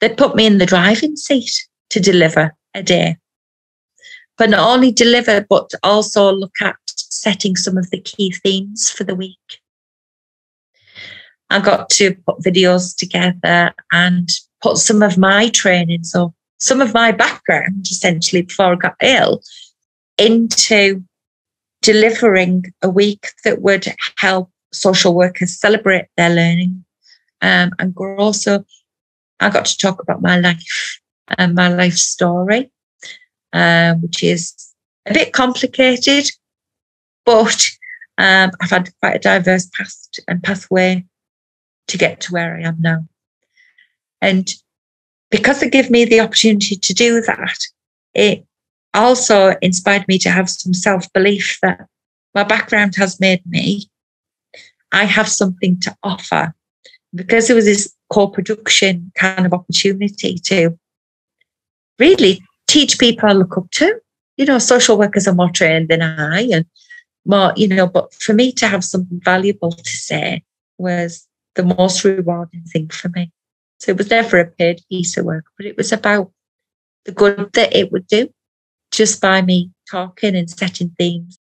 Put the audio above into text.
they put me in the driving seat to deliver a day. But not only deliver, but also look at setting some of the key themes for the week. I got to put videos together and put some of my training, so some of my background essentially before I got ill, into delivering a week that would help social workers celebrate their learning um, and grow. So I got to talk about my life and my life story, um, which is a bit complicated, but um, I've had quite a diverse past and pathway to get to where I am now. And because it gave me the opportunity to do that, it also inspired me to have some self belief that my background has made me. I have something to offer because there was this co-production kind of opportunity to really teach people I look up to. You know, social workers are more trained than I and more, you know, but for me to have something valuable to say was the most rewarding thing for me. So it was never a paid piece of work, but it was about the good that it would do just by me talking and setting themes.